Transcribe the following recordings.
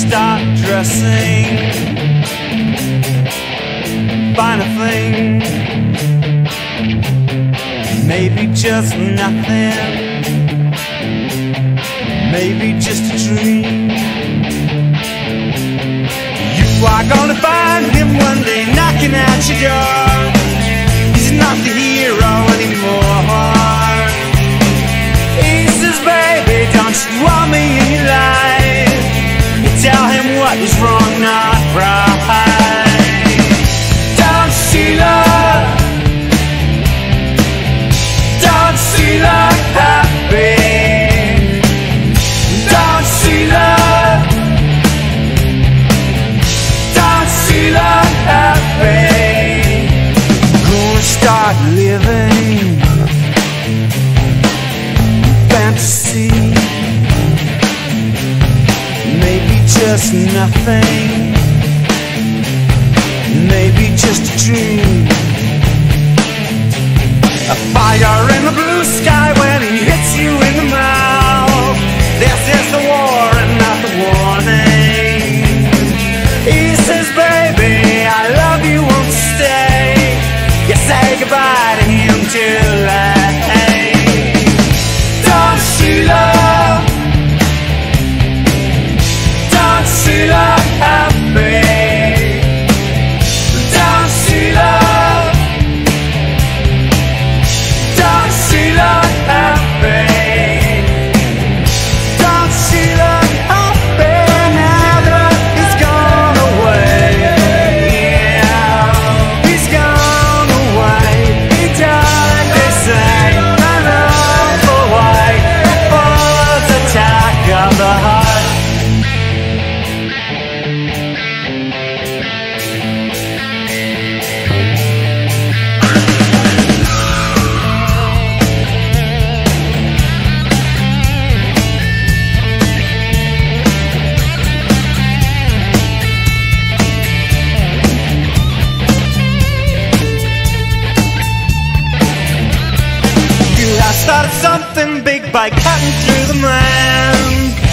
start dressing. Find a thing. Maybe just nothing. Maybe just a dream. You are gonna find him one day knocking at your door. Living fantasy. Maybe just nothing. Maybe just a dream. A fire in the blue sky started something big by cutting through the man.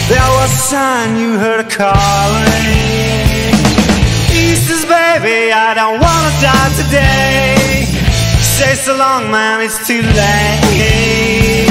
There was a sign you heard a calling. Says, baby, I don't wanna die today. Say so long, man, it's too late.